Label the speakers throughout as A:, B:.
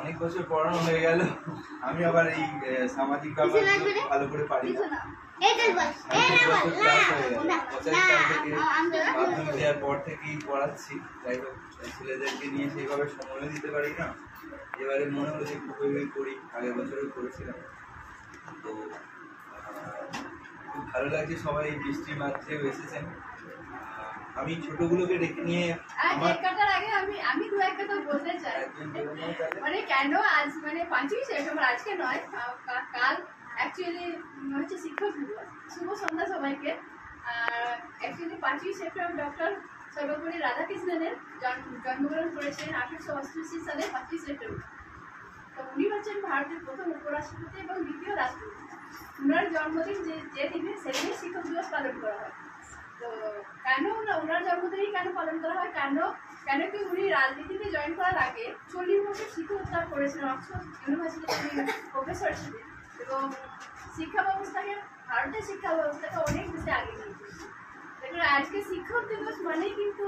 A: অনেক বছর পড়ানো হয়ে গেল। আমি আবার এই সামাজিক ব্যাপার ভালো করে পারি মাধ্যমিক দেওয়ার পর থেকেই পড়াচ্ছি। যাই হোক ছেলেদেরকে নিয়ে সেইভাবে সময় দিতে পারি না। এবারে মনে হলো একটু বই করি আগের বছরও করেছিলাম তো খুব ভালো লাগছে সবাই বৃষ্টির মাঝেও এসেছেন। আমি ছোটগুলোকে ডেকে নিয়ে
B: আগে আমি আমি দু এক কথা বলতে চাই। মানে কেন আজ মানে পাঁচই সেপ্টেম্বর আজকে নয় কাল অ্যাকচুয়ালি হচ্ছে শিক্ষক দিবস। শুভ সন্ধ্যা সবাইকে। আর অ্যাকচুয়ালি পাঁচই সেপ্টেম্বর ডক্টর সর্বপল্লী রাধাকৃষ্ণনের জন্ম- জন্মগ্রহণ করেছিলেন আঠারোশো অষ্টআশি সালে পাঁচই সেপ্টেম্বর তো উনি হচ্ছেন ভারতের প্রথম উপরাষ্ট্রপতি এবং দ্বিতীয় রাষ্ট্রপতি। ওনার জন্মদিন যে যে দিনে সেদিনে শিক্ষক দিবস পালন করা হয়। তো কেন ওনা- ওনার জন্মদিনই কেন পালন করা হয়? কেন কেন কি উনি রাজনীতিতে জয়েন করার আগে চল্লিশ বছর শিক্ষকতা করেছিলেন অক্সফোর্ড ইউনিভার্সিটিতে উনি প্রফেসর ছিলেন এবং শিক্ষা ব্যবস্থাকে ভারতের শিক্ষা ব্যবস্থাকে অনেক বেশি আগে নিয়ে আজকে শিক্ষক দিবস মানেই কিন্তু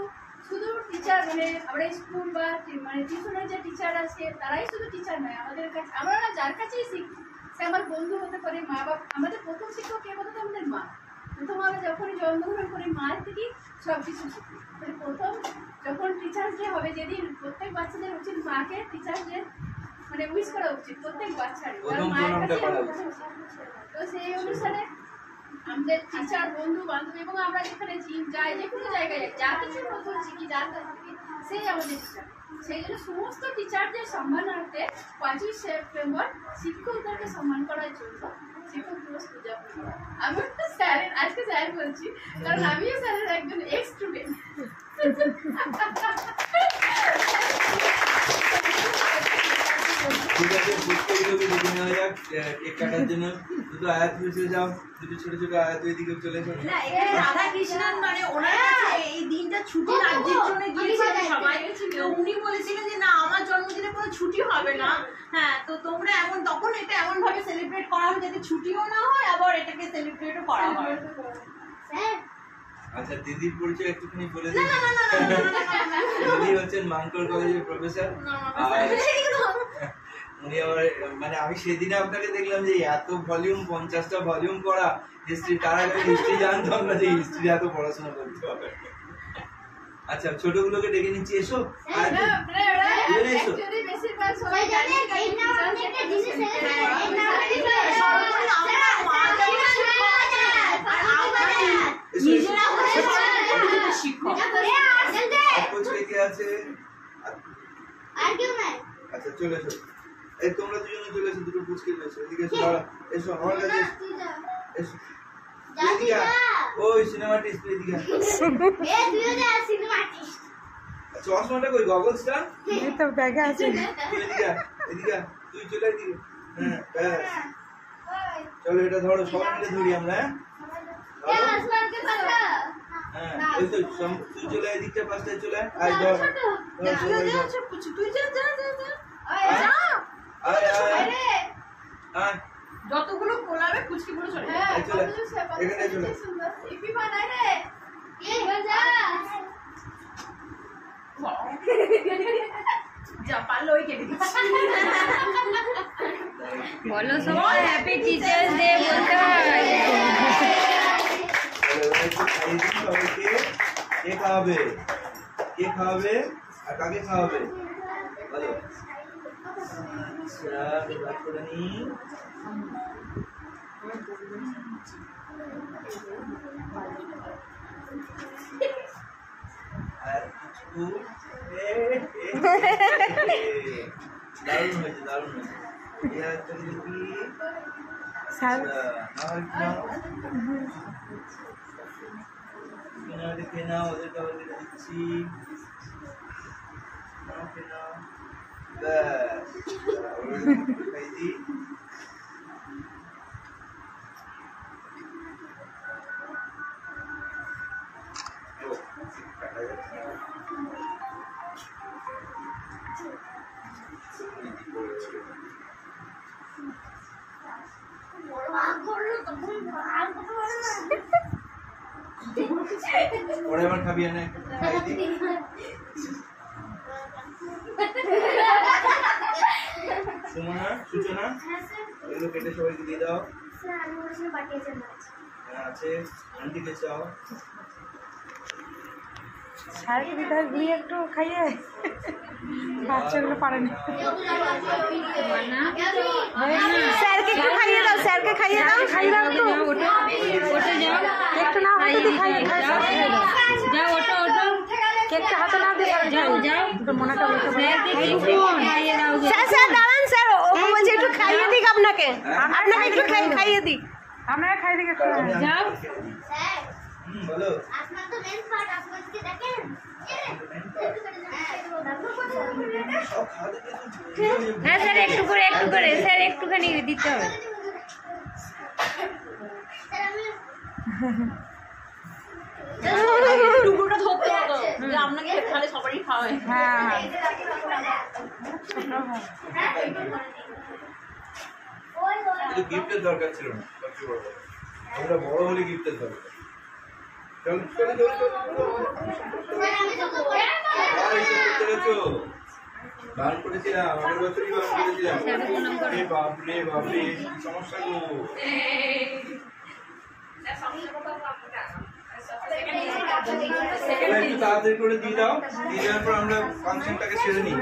B: শুধু টিচার মানে আমরা স্কুল বা মানে টিউশনের যে টিচার আছে তারাই শুধু টিচার নয় আমাদের কাছে আমরা যার কাছেই শিখি সে আমার বন্ধু হতে পারে মা বাবা আমাদের প্রথম শিক্ষক কে বলতে আমাদের মা। প্রথম আমরা যখনই জন্মগ্রহণ করি মায়ের থেকেই সব কিছু শিখি। মানে প্রথম যখন টিচার্স ডে হবে যেদিন প্রত্যেক বাচ্চাদের উচিত মাকে টিচার্স ডে মানে উইশ করা উচিত প্রত্যেক
A: বাচ্চার
B: মায়ের
A: উচিত।
B: তো সেই অনুসারে আমাদের টিচার বন্ধু বান্ধব এবং আমরা যেখানে যাই, যে কোনো জায়গায় যাই, যা কিছু নতুন শিখি যার কাছ সেই আমাদের টিচার সেই জন্য সমস্ত টিচারদের সম্মানার্থে পাঁচই সেপ্টেম্বর শিক্ষকদেরকে সম্মান করার জন্য শিক্ষক দিবস হয়। আমি তো স্যার আজকে স্যার বলছি, কারণ আমিও স্যারের একজন এক্স স্টুডেন্ট
A: ঠিক আছে পুষ্পগুলোকে ডেকে নেওয়া যাক কেক কাটার জন্য। দুটো আয়াত মিশে যাও দুটো ছোট ছোট আয়াত ওইদিকে চলে এসো।
C: রাধা কৃষ্ণন মানে ওনার এই দিনটা ছুটি রাজ্যের জন্য গিয়েছিল সবাই। উনি বলেছিলেন যে না আমার জন্মদিনে কোনো ছুটি হবে না। হ্যাঁ তো তোমরা এমন তখন এটা এমন ভাবে সেলিব্রেট করা হয় যাতে ছুটিও না হয় আবার এটাকে সেলিব্রেটও করা হয়।
A: আচ্ছা দিদির পরিচয় একটুখানি বলে দিন দিদি হচ্ছেন মানকর কলেজের প্রফেসর আর উনি আবার মানে আমি সেদিনে আপনাকে দেখলাম যে এত ভলিউম পঞ্চাশটা ভলিউম করা হিস্ট্রি তার আগে হিস্ট্রি জানতাম না যে হিস্ট্রি এত পড়াশোনা করতে হবে আচ্ছা ছোটগুলোকে ডেকে নিচ্ছি এসো
B: মানে
A: এসো।
B: সবাই জানে
A: আচ্ছা চলে এসো এই তোমরা দুজনে চলে এসো দুটো পুচকে এসো এদিকে এসো এসো আমার কাছে এসো।
D: তুই যা।
A: এসো
D: যা তুই
A: এদিকে ওই সিনেমা এদিকে
D: এ, তুইও যা, cinema
A: চশমাটা কই গগলসটা
E: এই তো ব্যাগে আছে
A: তুই এদিকে এদিকে তুই চলে এদিকে হ্যাঁ ব্যাস চলো এটা ধরো সবাই মিলে ধরি আমরা হ্যাঁ চলে এদিকটা চলে আয়।
C: তুই যা যা যা যা।
A: আয়, আয়, আয়।
C: যতগুলো কোলাবে কুচকি গুলো চলে
B: হ্যাঁ,
A: চলে। এখানে চলে।
B: ইপি বানায় রে।
D: এ, যা।
E: বলো সবাই হ্যাপি টিচার্স ডে বলতে হয়।
A: কে খাওয়াবে কে খাওয়াবে আর কাকে খাওয়াবে বলো আচ্ছা ভাগ করে নি আর কিছু এ, এ, এ, দারুণ হয়েছে দারুণ হয়েছে এই হাতটা দেখি
E: স্যার
A: আচ্ছা, নাও একটু নাও। কেনা দেখে নাও ওদেরকে আবার কেটে দিচ্ছি নাও খেয়ে নাও ব্যাস
E: ওরা এবার খাবি না সুমনা সূচনা এগুলো কেটে সবাইকে দিয়ে দাও। হ্যাঁ, আছে। আন্টিকে চাও
F: দিতে হয় একটু খাইয়ে? বাচ্চাগুলো পারে না।
G: স্যারকে একটু খাইয়ে দাও খাইয়ে দাও
F: একটু
D: ওটা যাও
F: একটু নাও হাতে দিয়ে খাইয়ে খাইয়ে
D: যাও যাও ওটা ওটা
F: কেকটা হাতে নাও দিয়ে
D: যাও যাও
F: দুটো মোনাটা বলতে পারে
D: স্যারকে খাইয়ে দাও
G: স্যার স্যার দাঁড়ান স্যার। ও বলছে একটু খাইয়ে দিক আপনাকে। আপনাকে একটু খাইয়ে দিক।
F: আপনারা
D: যাও।
E: বলো।
A: আপনার তো মেন পার্ট দেখেন।
F: হ্যাঁ স্যার একটু করে একটু করে। স্যার একটুখানি দিতে হবে।
G: টুকরোটা ধরতে হতো আপনাকে খালে সবারই খাওয়ায়
F: হ্যাঁ
E: কিন্তু গিফটের দরকার ছিল না সবচেয়ে বড় আমরা বড় হলে গিফটের দরকার গান করেছিলাম আগের বছরই করেছিলাম রে বাপরে বাপরে কি সমস্যা গো একটু তাড়াতাড়ি করে দিয়ে দাও। দিয়ে দেওয়ার পর আমরা ফাংশনটাকে সেরে নিই।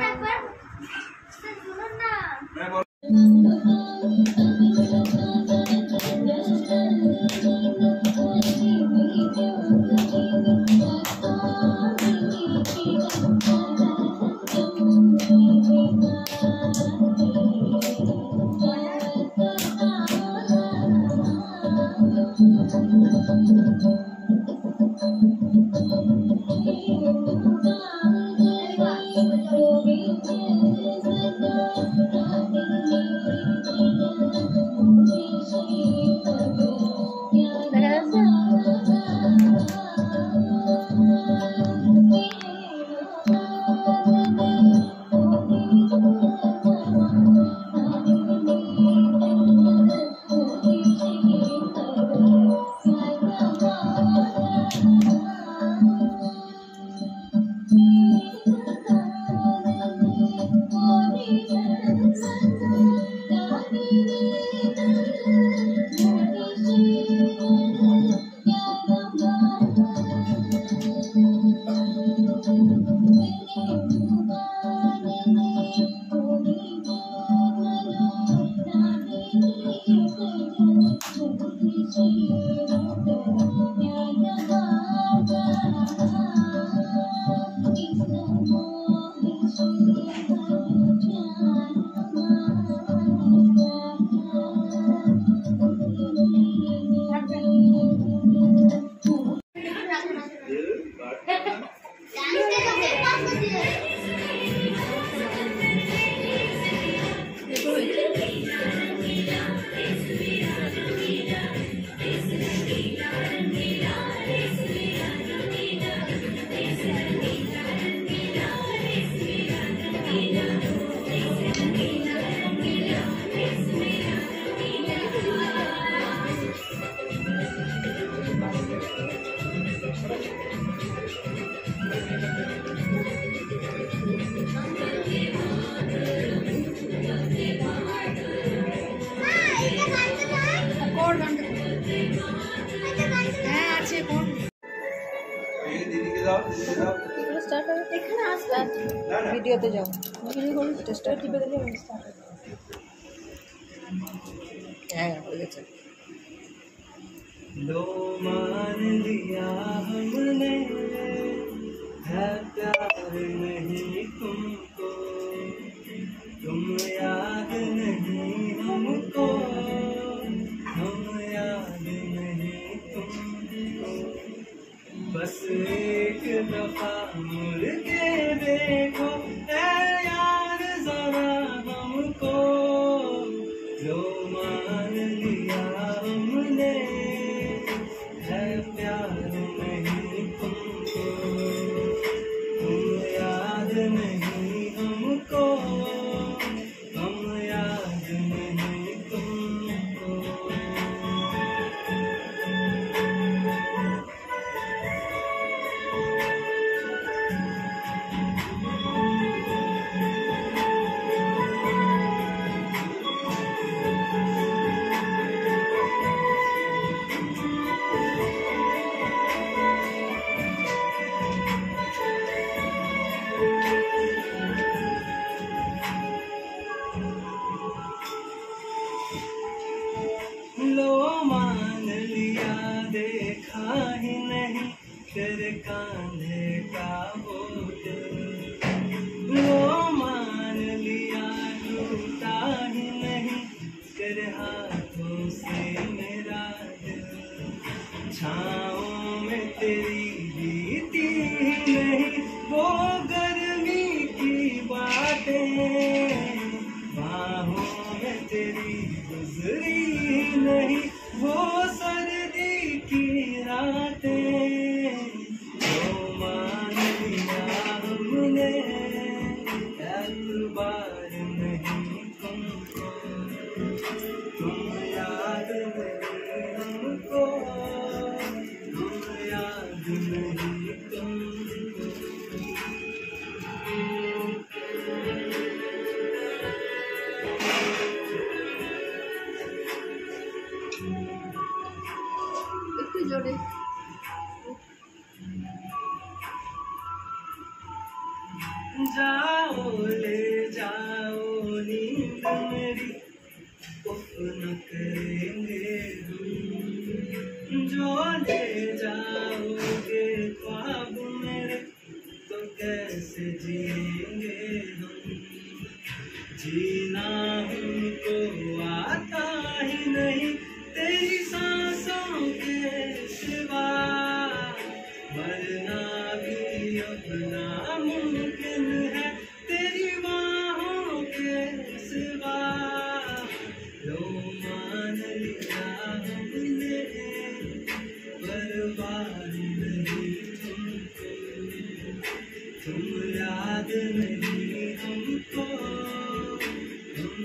E: பார்த்து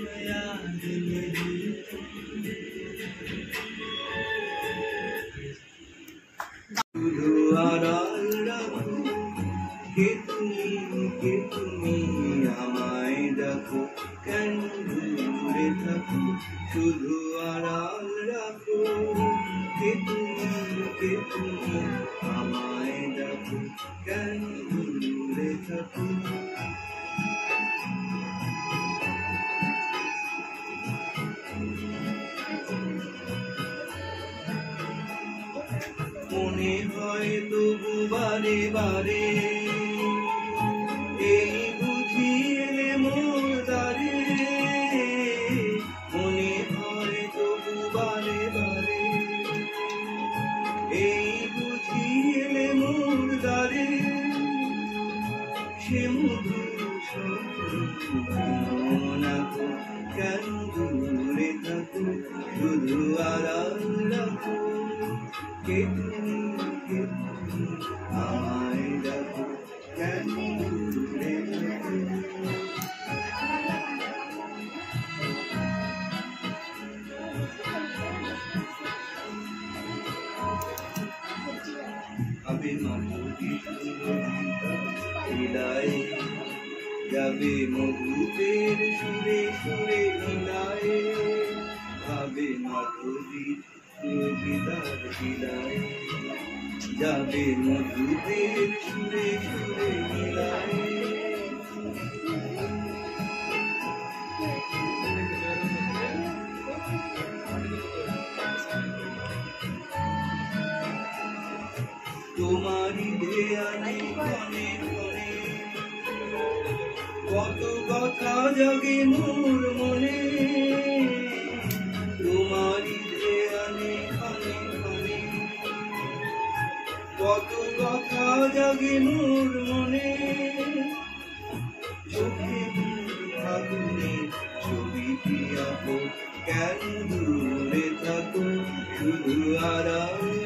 E: याद
A: में বিদায় যাবে মধুদের সুরে সুরে বিদায় ভাবে মাধুরী বিদায় বিদায় যাবে মধুদের সুরে সুরে বিদায় ফিরে আনি মনে কত কথা জাগে মোর মনে তোমারই যে আনে খানে কত কথা জাগে মোর মনে চোখে ফাগুনে ছবি দিয়া কেন দূরে থাকো শুধু
H: আরাম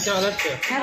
E: সুন্দর হচ্ছে হ্যাঁ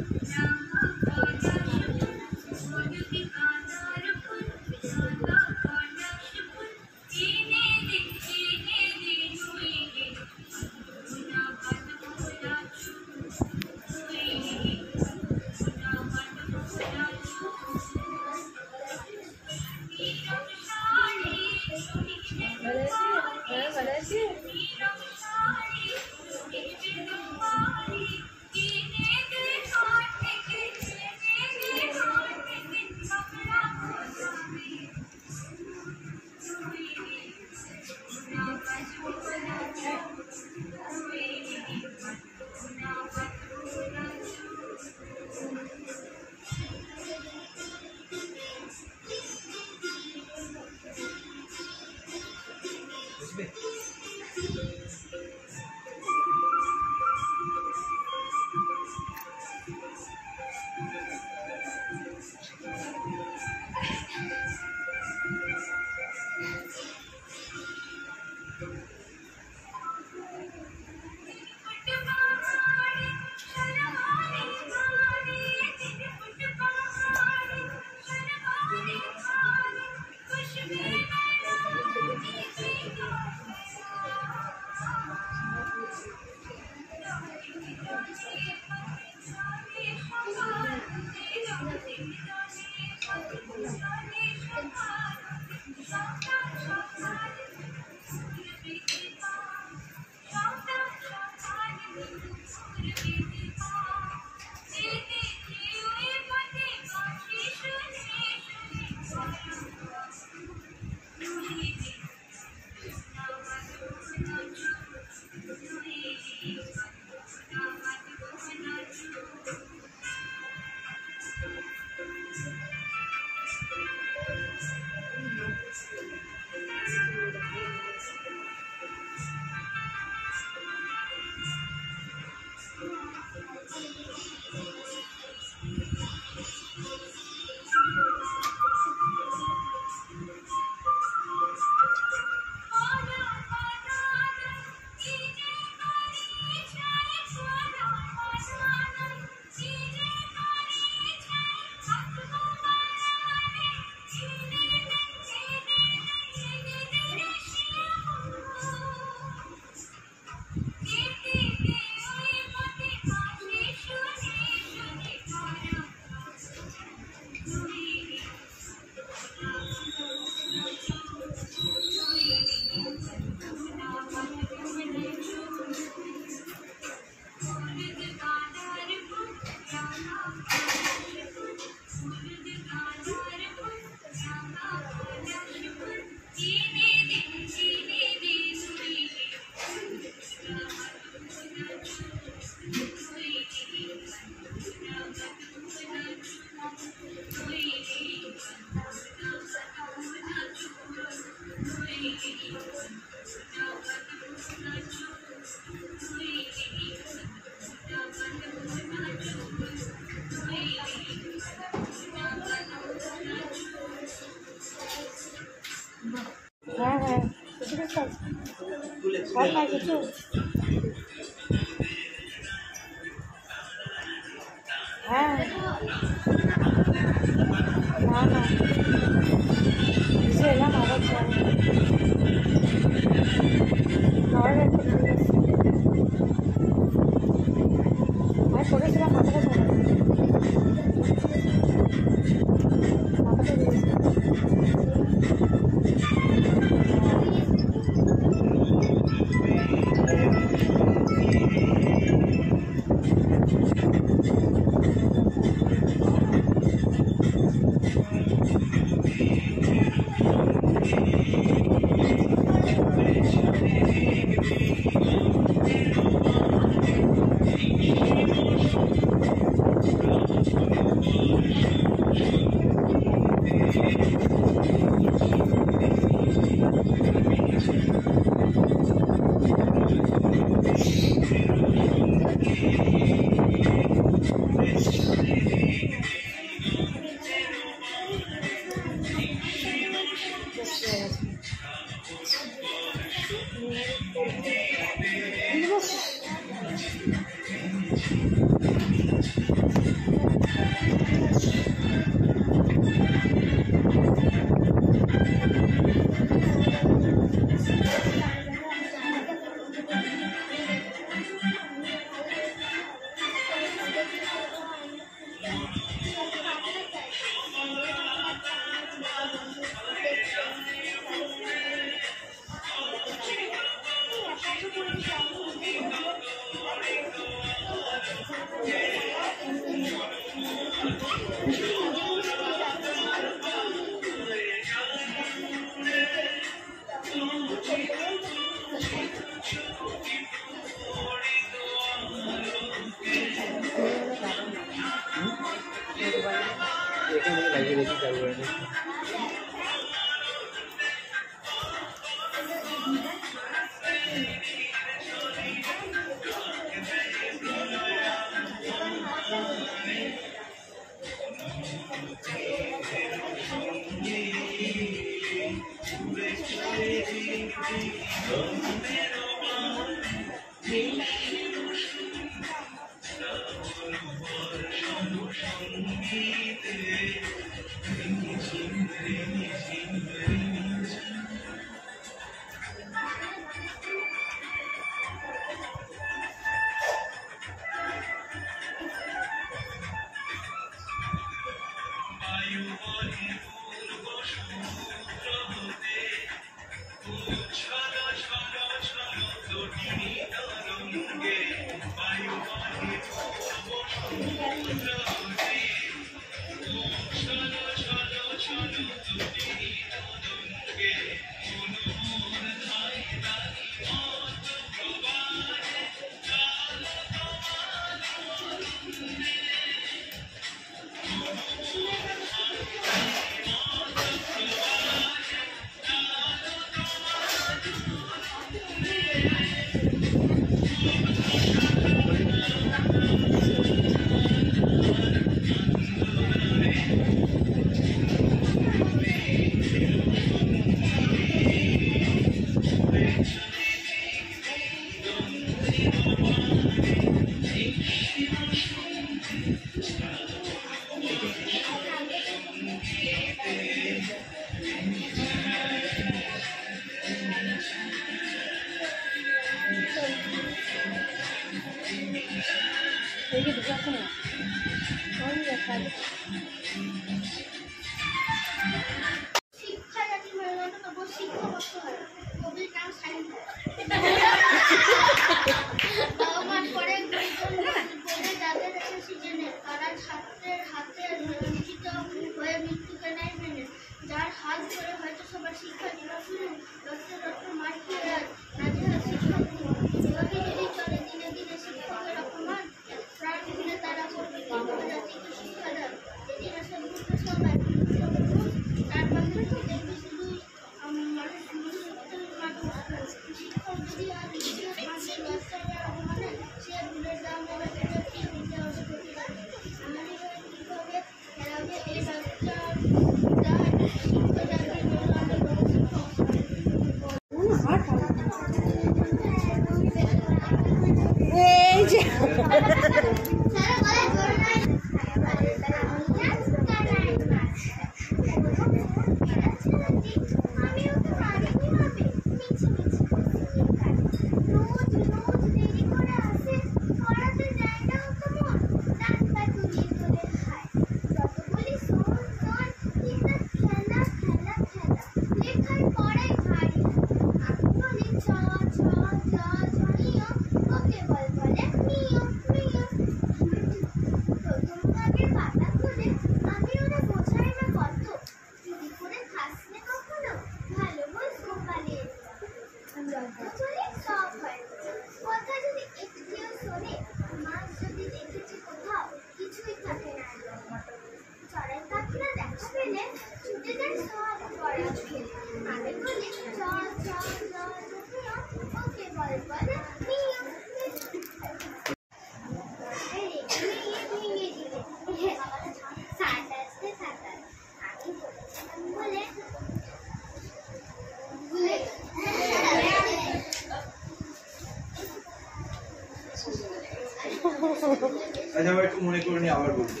E: যাওয়া একটু
D: মনে করে নিয়ে
I: আবার বলতে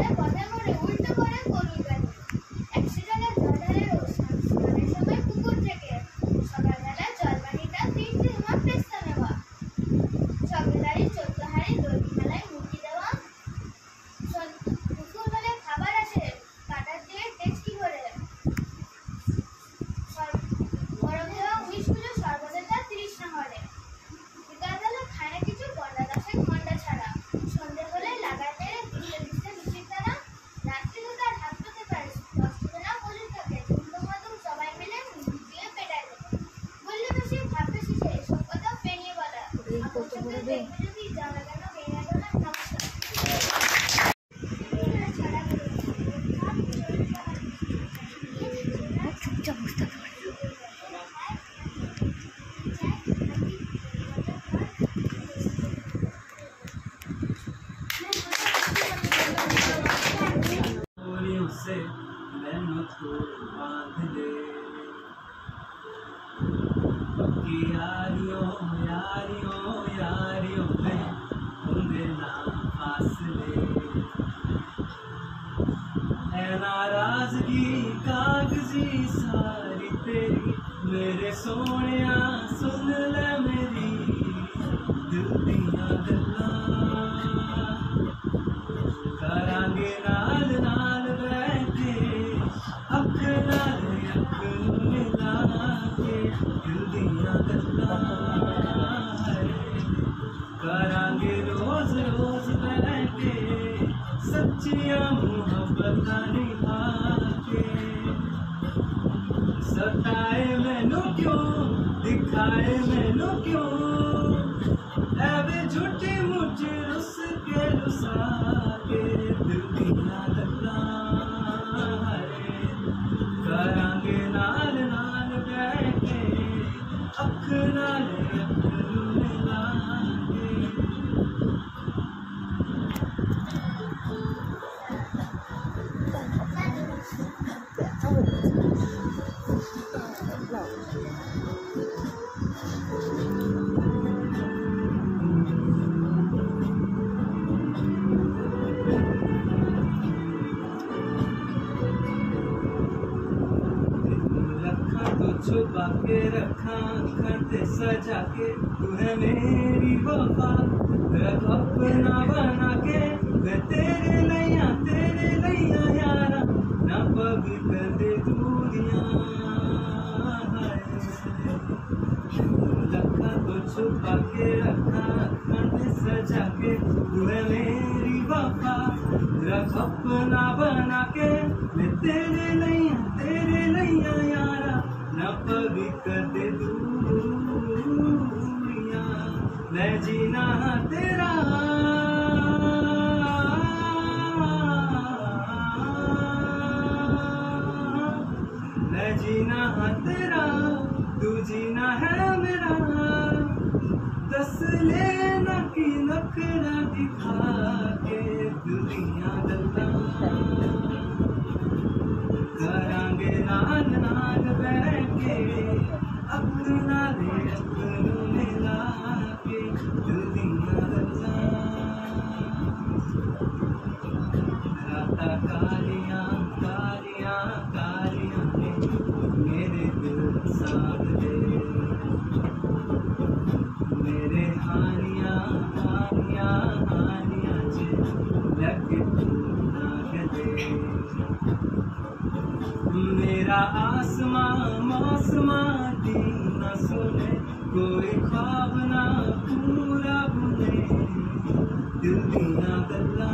J: করে উল্টো করে গরুর গাড়ি दुनिया गल्ला करांगे नाल नाल अख रोज रोज बैठे सच्चिया मुहब्बत नहीं छुपा के रखा के तूने मेरी वफा रब अपना बना के मैं तेरे नहीं तेरे नहीं यारा न पभी कदे दूरिया मैं जीना तेरा जहाँ तेरा तू जीना है मेरा। दस लेना की नखरा दिखा के दुनिया गल्ला करांगे नाल नाल बैठ के अपना रे अपनों आसमा मौसमा दिन न सुने कोई ख्वाब ना पूरा बुने दिल दिया गल्ला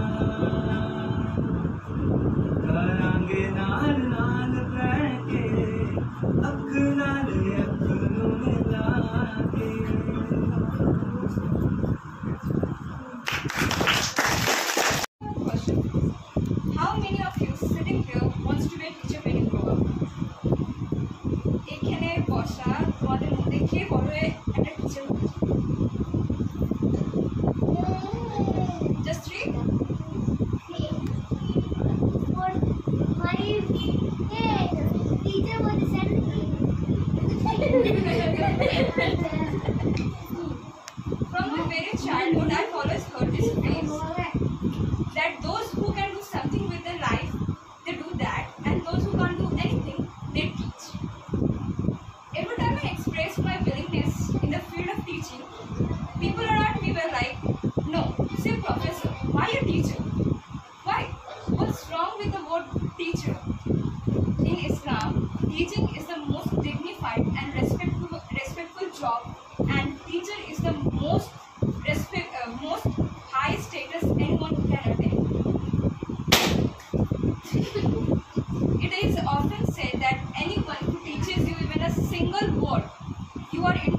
K: got